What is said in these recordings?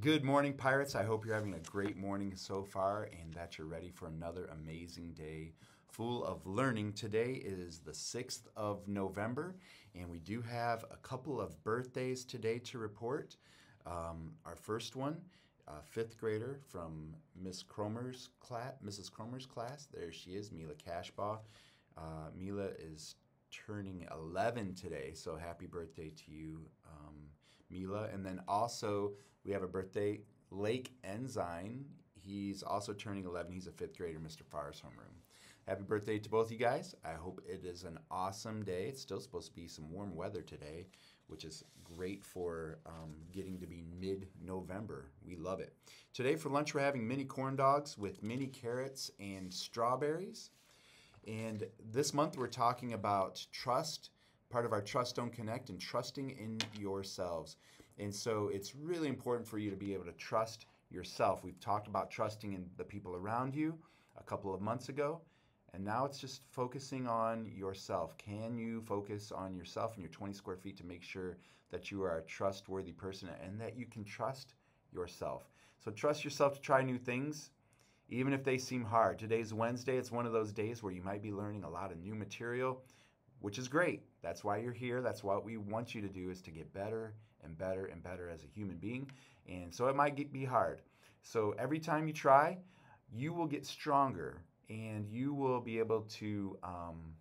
Good morning, Pirates. I hope you're having a great morning so far and that you're ready for another amazing day full of learning. Today is the 6th of November, and we do have a couple of birthdays today to report. Um, our first one, fifth grader from Miss Cromer's class, Mrs. Cromer's class. There she is, Mila Cashbaugh. Uh, Mila is turning 11 today, so happy birthday to you, um, Mila. And then also, we have a birthday, Lake Ensign. He's also turning 11. He's a fifth grader, Mr. Farr's homeroom. Happy birthday to both of you guys. I hope it is an awesome day. It's still supposed to be some warm weather today, which is great for um, getting to be mid November. We love it. Today for lunch, we're having mini corn dogs with mini carrots and strawberries. And this month, we're talking about trust, part of our Trust Don't Connect, and trusting in yourselves. And so it's really important for you to be able to trust yourself. We've talked about trusting in the people around you a couple of months ago. And now it's just focusing on yourself. Can you focus on yourself and your 20 square feet to make sure that you are a trustworthy person and that you can trust yourself? So trust yourself to try new things, even if they seem hard. Today's Wednesday. It's one of those days where you might be learning a lot of new material, which is great. That's why you're here. That's what we want you to do is to get better and better and better as a human being. And so it might get, be hard. So every time you try, you will get stronger and you will be able to um,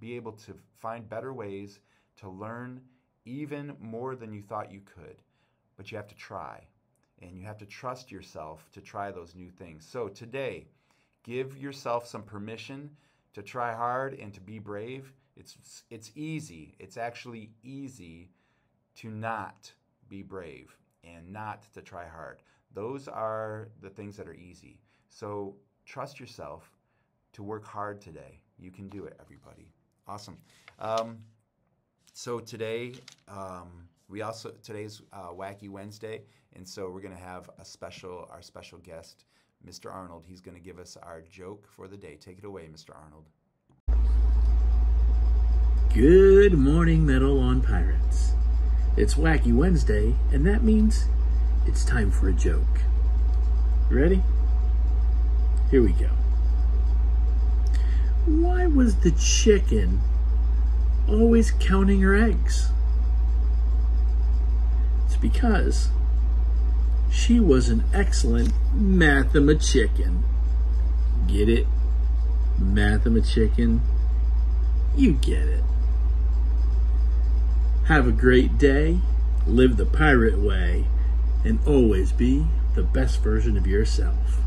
be able to find better ways to learn even more than you thought you could. But you have to try, and you have to trust yourself to try those new things. So today, give yourself some permission to try hard and to be brave. It's it's easy. It's actually easy to not be brave and not to try hard. Those are the things that are easy. So trust yourself to work hard today. You can do it, everybody. Awesome. Um, so today, um, we also today's uh, Wacky Wednesday, and so we're to have a special our special guest, Mr. Arnold. He's going to give us our joke for the day. Take it away, Mr. Arnold. Good morning, Meadowlawn Pirates. It's Wacky Wednesday, and that means it's time for a joke. ready? Here we go. Why was the chicken always counting her eggs? It's because she was an excellent mathematician. Get it? Mathematician? You get it. Have a great day, live the pirate way, and always be the best version of yourself.